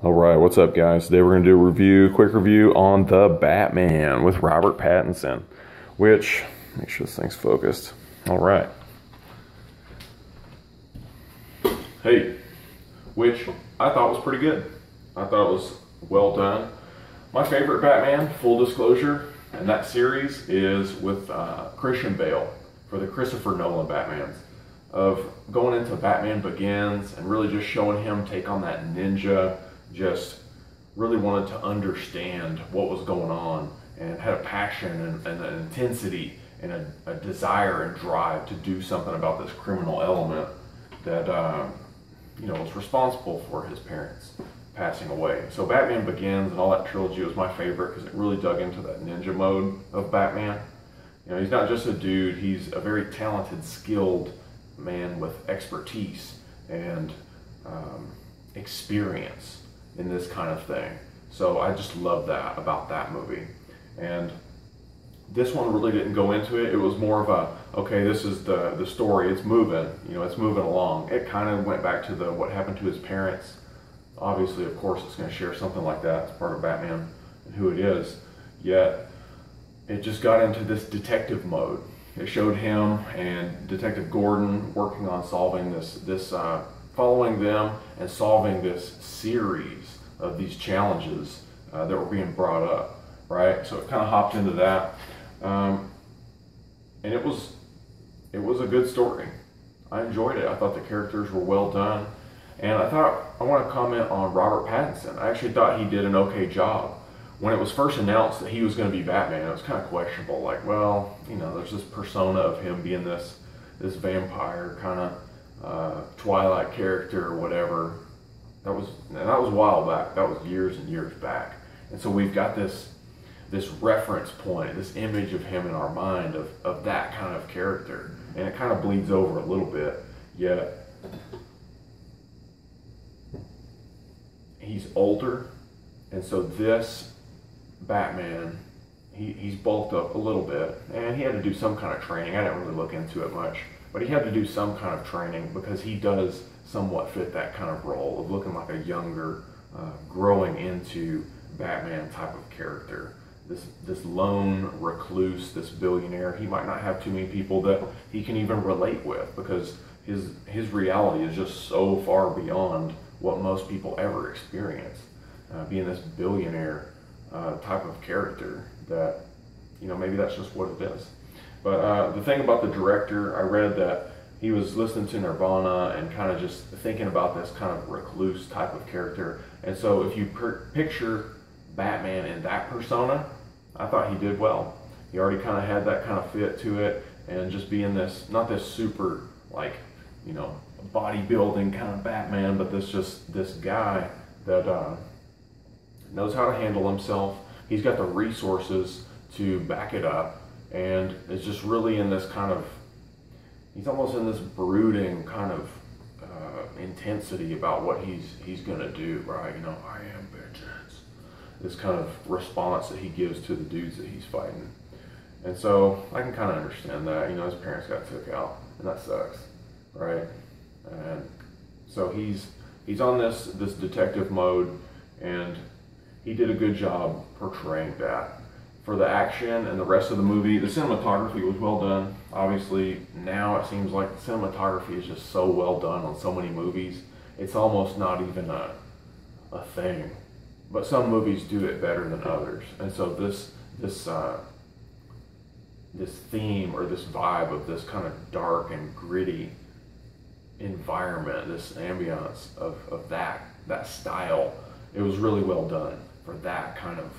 All right, what's up, guys? Today we're going to do a review, quick review on The Batman with Robert Pattinson, which, make sure this thing's focused. All right. Hey, which I thought was pretty good. I thought it was well done. My favorite Batman, full disclosure, and that series is with uh, Christian Bale for the Christopher Nolan Batmans. Of going into Batman Begins and really just showing him take on that ninja, just really wanted to understand what was going on and had a passion and, and an intensity and a, a, desire and drive to do something about this criminal element that uh, you know was responsible for his parents passing away. So Batman Begins and all that trilogy was my favorite because it really dug into that ninja mode of Batman. You know, he's not just a dude, he's a very talented, skilled man with expertise and um, experience in this kind of thing. So I just love that about that movie. And this one really didn't go into it. It was more of a, okay, this is the, the story. It's moving, you know, it's moving along. It kind of went back to the what happened to his parents obviously, of course, it's going to share something like that. It's part of Batman and who it is. Yet, it just got into this detective mode. It showed him and Detective Gordon working on solving this, this uh, following them and solving this series of these challenges uh, that were being brought up, right? So it kind of hopped into that, um, and it was it was a good story. I enjoyed it. I thought the characters were well done. And I thought I want to comment on Robert Pattinson. I actually thought he did an okay job. When it was first announced that he was going to be Batman, it was kind of questionable. Like, well, you know, there's this persona of him being this this vampire kind of uh, Twilight character or whatever. That was and that was a while back. That was years and years back. And so we've got this this reference point, this image of him in our mind of, of that kind of character. And it kind of bleeds over a little bit. Yet he's older, and so this Batman, he, he's bulked up a little bit, and he had to do some kind of training. I didn't really look into it much, but he had to do some kind of training because he does somewhat fit that kind of role of looking like a younger, uh, growing into Batman type of character. This this lone recluse, this billionaire. He might not have too many people that he can even relate with because his his reality is just so far beyond what most people ever experience. Uh, being this billionaire uh, type of character that, you know, maybe that's just what it is. But uh, the thing about the director, I read that he was listening to Nirvana and kind of just thinking about this kind of recluse type of character. And so if you per- picture Batman in that persona, I thought he did well. He already kind of had that kind of fit to it and just being this, not this super like, you know, bodybuilding kind of Batman, but this just this guy that uh, knows how to handle himself. He's got the resources to back it up, and is just really in this kind of he's almost in this brooding kind of uh, intensity about what he's he's gonna do. Right? You know, I am vengeance. This kind of response that he gives to the dudes that he's fighting. And so I can kind of understand that. You know, his parents got took out, and that sucks, right? And so he's he's on this this detective mode, and he did a good job portraying that. For the action and the rest of the movie, the cinematography was well done. Obviously, now it seems like the cinematography is just so well done on so many movies. It's almost not even a a thing. But some movies do it better than others, and so this this uh, this theme or this vibe of this kind of dark and gritty environment, this ambiance of, of that that style, it was really well done for that kind of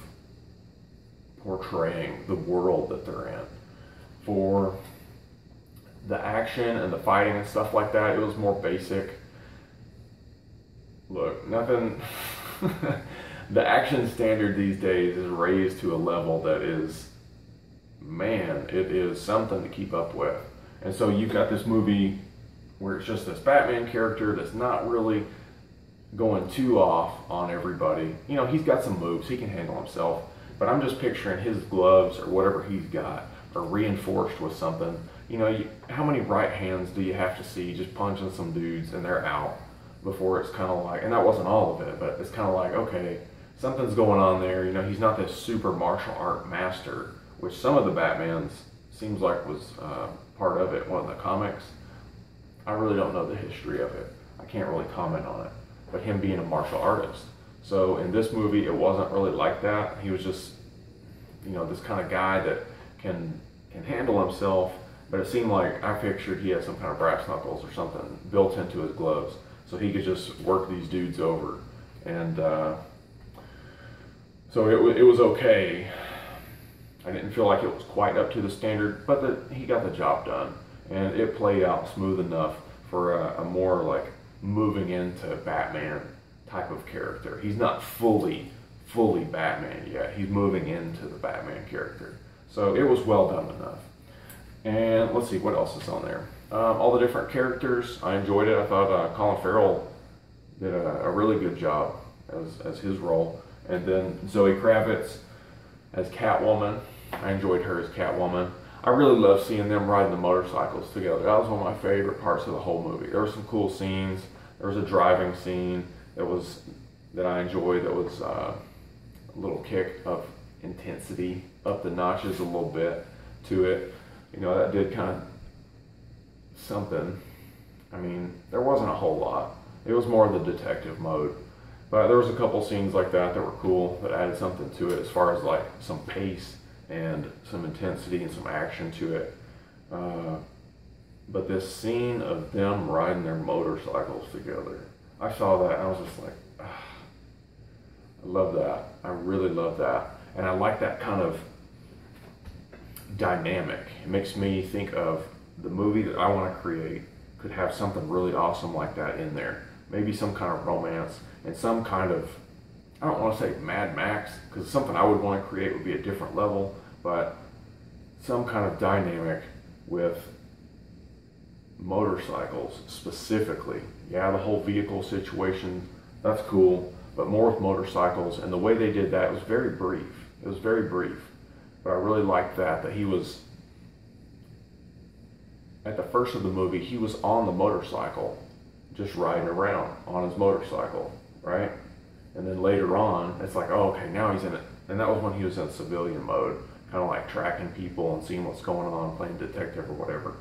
portraying the world that they're in. For the action and the fighting and stuff like that, it was more basic. Look, nothing. the action standard these days is raised to a level that is, man, it is something to keep up with. And so you've got this movie where it's just this Batman character that's not really going too off on everybody. You know, he's got some moves, he can handle himself, but I'm just picturing his gloves or whatever he's got are reinforced with something. You know, you, how many right hands do you have to see just punching some dudes and they're out? before it's kind of like, and that wasn't all of it, but it's kind of like, okay, something's going on there. You know, he's not this super martial art master, which some of the Batmans seems like was uh, part of it, one of the comics. I really don't know the history of it. I can't really comment on it. But him being a martial artist. So in this movie, it wasn't really like that. He was just, you know, this kind of guy that can can handle himself. But it seemed like I pictured he had some kind of brass knuckles or something built into his gloves, so he could just work these dudes over. And uh, so it, it was okay. I didn't feel like it was quite up to the standard, but the, he got the job done, and it played out smooth enough for a, a more like moving into Batman type of character. He's not fully, fully Batman yet. He's moving into the Batman character. So it was well done enough. And let's see what else is on there. Um, all the different characters, I enjoyed it. I thought uh, Colin Farrell did a, a, really good job as, as his role. And then Zoe Kravitz as Catwoman. I enjoyed her as Catwoman. I really love seeing them riding the motorcycles together. That was one of my favorite parts of the whole movie. There were some cool scenes. There was a driving scene that was that I enjoyed. That was uh, a little kick of intensity up the notches a little bit to it. You know, that did kind of something. I mean, there wasn't a whole lot. It was more the detective mode. But there was a couple scenes like that that were cool that added something to it as far as like some pace and some intensity and some action to it. Uh, but this scene of them riding their motorcycles together, I saw that and I was just like, ah, I love that. I really love that. And I like that kind of dynamic. It makes me think of the movie that I want to create could have something really awesome like that in there. Maybe some kind of romance and some kind of, I don't want to say Mad Max, because something I would want to create would be a different level, but some kind of dynamic with motorcycles specifically. Yeah, the whole vehicle situation, that's cool, but more with motorcycles. And the way they did that was very brief. It was very brief. But I really liked that, that he was, at the first of the movie, he was on the motorcycle, just riding around on his motorcycle, right? And then later on, it's like, oh, okay, now he's in it. And that was when he was in civilian mode, kind of like tracking people and seeing what's going on, playing detective or whatever.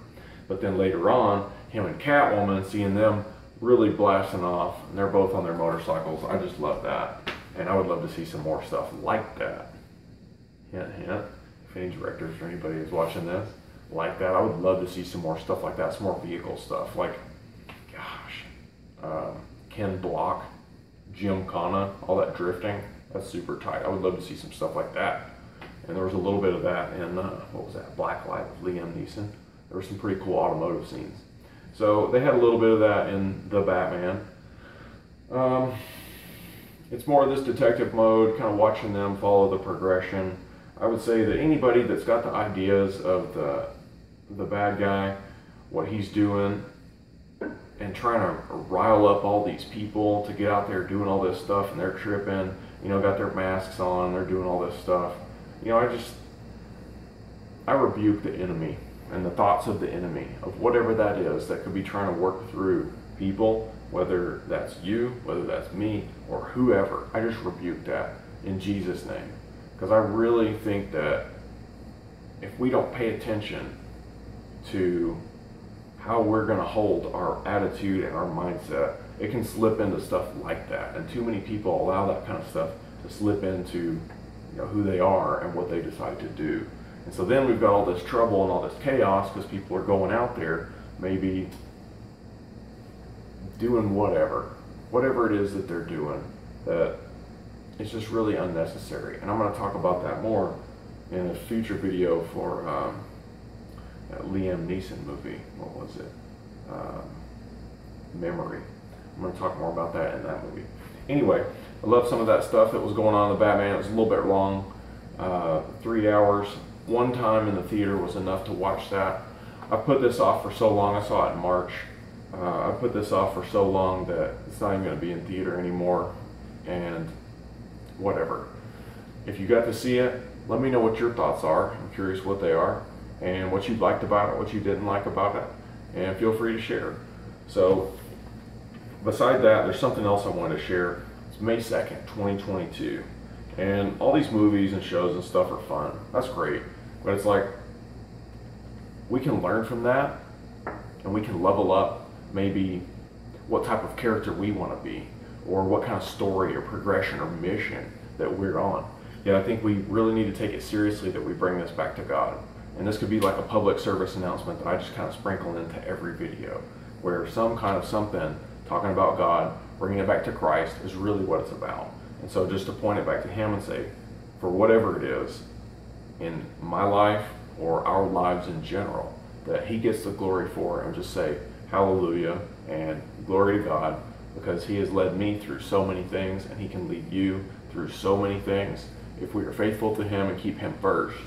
But then later on, him and Catwoman, seeing them really blasting off, and they're both on their motorcycles. I just love that. And I would love to see some more stuff like that. Hint, hint. If any directors or anybody is watching this, like that, I would love to see some more stuff like that, some more vehicle stuff. Like, gosh, um, Ken Block, Gymkhana, all that drifting, that's super tight. I would love to see some stuff like that. And there was a little bit of that in, uh, what was that, Blacklight with Liam Neeson there were some pretty cool automotive scenes. So they had a little bit of that in the Batman. Um, it's more of this detective mode, kind of watching them follow the progression. I would say that anybody that's got the ideas of the the bad guy, what he's doing, and trying to rile up all these people to get out there doing all this stuff, and they're tripping, you know, got their masks on, they're doing all this stuff. You know, I just I rebuke the enemy and the thoughts of the enemy, of whatever that is that could be trying to work through people, whether that's you, whether that's me, or whoever. I just rebuke that in Jesus' name. Because I really think that if we don't pay attention to how we're going to hold our attitude and our mindset, it can slip into stuff like that. And too many people allow that kind of stuff to slip into you know, who they are and what they decide to do. And so then we've got all this trouble and all this chaos because people are going out there, maybe doing whatever, whatever it is that they're doing, that it's just really unnecessary. And I'm going to talk about that more in a future video for um, Liam Neeson movie. What was it? Um, Memory. I'm going to talk more about that in that movie. Anyway, I love some of that stuff that was going on in the Batman. It was a little bit long, uh, three hours one time in the theater was enough to watch that. I put this off for so long. I saw it in March. Uh, I put this off for so long that it's not even going to be in theater anymore. And whatever. If you got to see it, let me know what your thoughts are. I'm curious what they are and what you liked about it, what you didn't like about it, and feel free to share. So beside that, there's something else I wanted to share. It's May 2nd, 2022. And all these movies and shows and stuff are fun. That's great. But it's like, we can learn from that and we can level up maybe what type of character we want to be or what kind of story or progression or mission that we're on. Yet I think we really need to take it seriously that we bring this back to God. And this could be like a public service announcement that I just kind of sprinkle into every video, where some kind of something talking about God, bringing it back to Christ is really what it's about. And so just to point it back to Him and say, for whatever it is in my life or our lives in general, that He gets the glory for, and just say, Hallelujah and glory to God, because He has led me through so many things, and He can lead you through so many things if we are faithful to Him and keep Him first.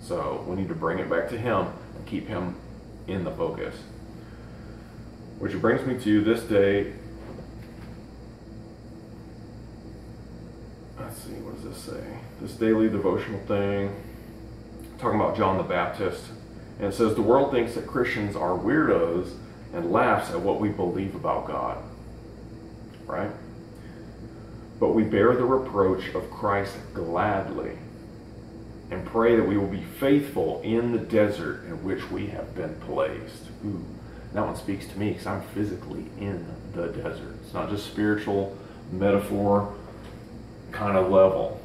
So we need to bring it back to Him and keep Him in the focus. Which brings me to this day. Let's see, what does this say? This daily devotional thing, talking about John the Baptist. And it says, The world thinks that Christians are weirdos and laughs at what we believe about God. Right? But we bear the reproach of Christ gladly and pray that we will be faithful in the desert in which we have been placed. Ooh, that one speaks to me because I'm physically in the desert. It's not just spiritual metaphor kind of level.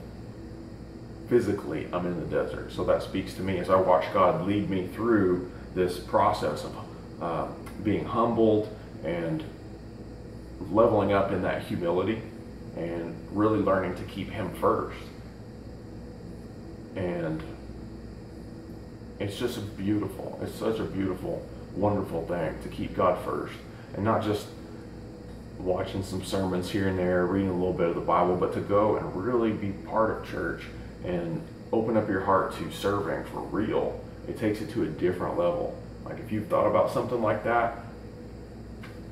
Physically, I'm in the desert. So that speaks to me as I watch God lead me through this process of uh, being humbled and leveling up in that humility and really learning to keep Him first and it's just a beautiful it's such a beautiful wonderful thing to keep god first and not just watching some sermons here and there reading a little bit of the bible but to go and really be part of church and open up your heart to serving for real it takes it to a different level like if you've thought about something like that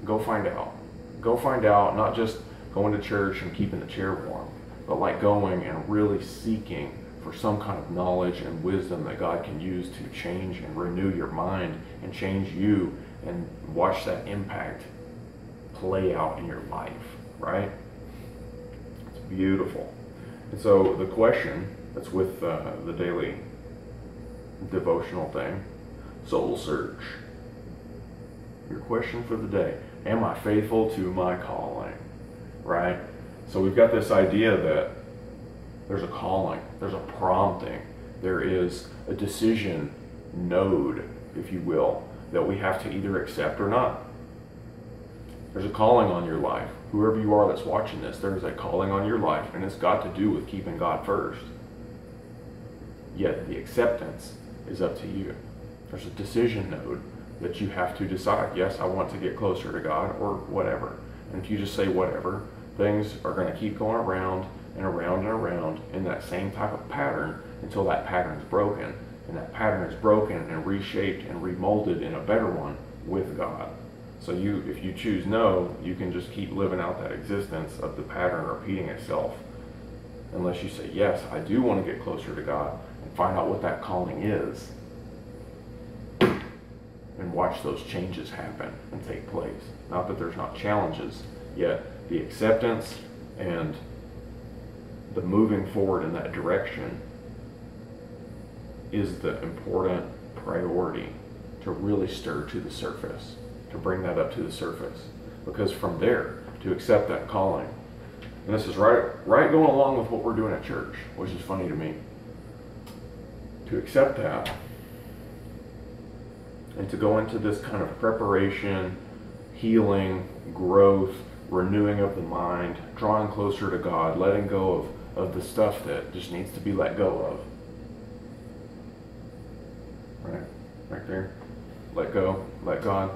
go find out go find out not just going to church and keeping the chair warm but like going and really seeking for some kind of knowledge and wisdom that God can use to change and renew your mind and change you and watch that impact play out in your life, right? It's beautiful. And so the question that's with uh, the daily devotional thing, soul search. Your question for the day, am I faithful to my calling? Right? So we've got this idea that there's a calling, there's a prompting, there is a decision node, if you will, that we have to either accept or not. There's a calling on your life. Whoever you are that's watching this, there is a calling on your life, and it's got to do with keeping God first. Yet the acceptance is up to you. There's a decision node that you have to decide yes, I want to get closer to God, or whatever. And if you just say whatever, things are going to keep going around and around and around in that same type of pattern until that pattern is broken. And that pattern is broken and reshaped and remolded in a better one with God. So you, if you choose no, you can just keep living out that existence of the pattern repeating itself. Unless you say, yes, I do want to get closer to God and find out what that calling is. And watch those changes happen and take place. Not that there's not challenges, yet the acceptance and the moving forward in that direction is the important priority to really stir to the surface, to bring that up to the surface. Because from there, to accept that calling, and this is right, right going along with what we're doing at church, which is funny to me. To accept that and to go into this kind of preparation, healing, growth, renewing of the mind, drawing closer to God, letting go of of the stuff that just needs to be let go of. Right? Right there. Let go. Let God.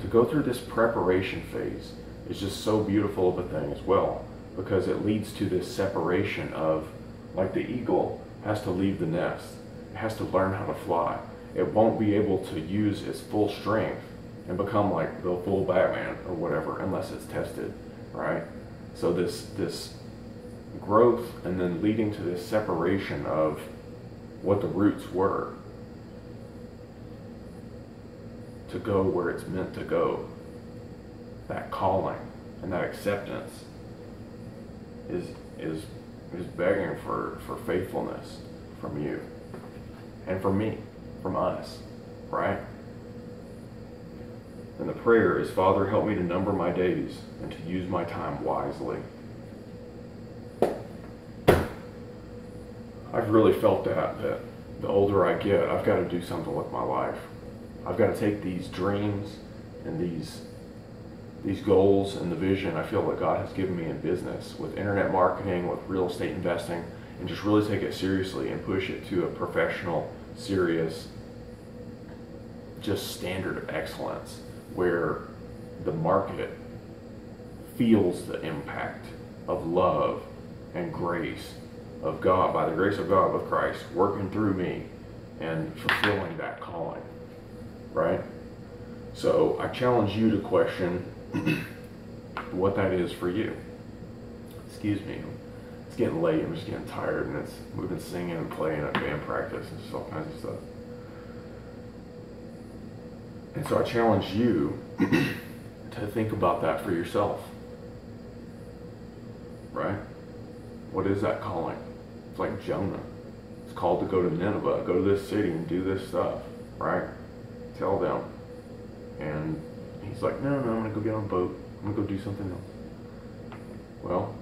To go through this preparation phase is just so beautiful of a thing as well because it leads to this separation of, like the eagle has to leave the nest, it has to learn how to fly. It won't be able to use its full strength and become like the full Batman or whatever unless it's tested, right? So this this growth and then leading to this separation of what the roots were to go where it's meant to go that calling and that acceptance is is is begging for, for faithfulness from you and from me, from us, right? And the prayer is, Father, help me to number my days and to use my time wisely. I've really felt that, that the older I get, I've got to do something with my life. I've got to take these dreams and these these goals and the vision I feel that God has given me in business with internet marketing, with real estate investing, and just really take it seriously and push it to a professional, serious, just standard of excellence where the market feels the impact of love and grace of God, by the grace of God with Christ, working through me and fulfilling that calling, right? So I challenge you to question what that is for you. Excuse me. It's getting late. I'm just getting tired, and it's we've been singing and playing at band practice and just all kinds of stuff. And so I challenge you to think about that for yourself. Right? What is that calling? It's like Jonah. It's called to go to Nineveh, go to this city and do this stuff, right? Tell them. And he's like, no, no, I'm to go get on a boat. I'm to go do something else. Well,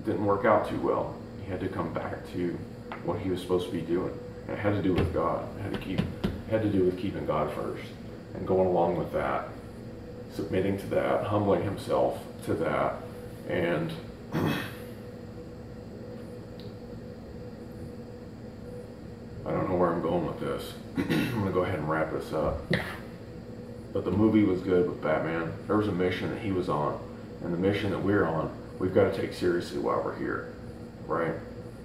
it didn't work out too well. He had to come back to what he was supposed to be doing. It had to do with God. It had to keep had to do with keeping God first and going along with that, submitting to that, humbling himself to that, and I don't know where I'm going with this. I'm to go ahead and wrap this up. But the movie was good with Batman. There was a mission that he was on, and the mission that we're on, we've got to take seriously while we're here, right?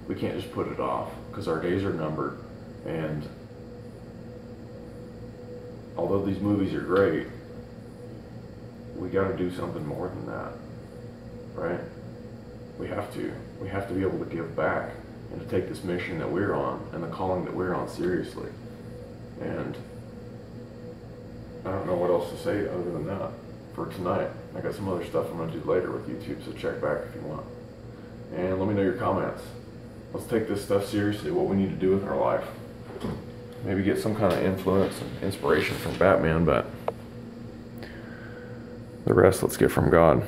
We can't just put it off because our days are numbered. And although these movies are great, we got to do something more than that, right? We have to. We have to be able to give back and to take this mission that we're on and the calling that we're on seriously. And I don't know what else to say other than that for tonight. I got some other stuff I'm going to do later with YouTube, so check back if you want. And let me know your comments. Let's take this stuff seriously, what we need to do with our life. Maybe get some kind of influence and inspiration from Batman, but the rest let's get from God.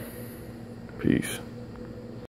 Peace.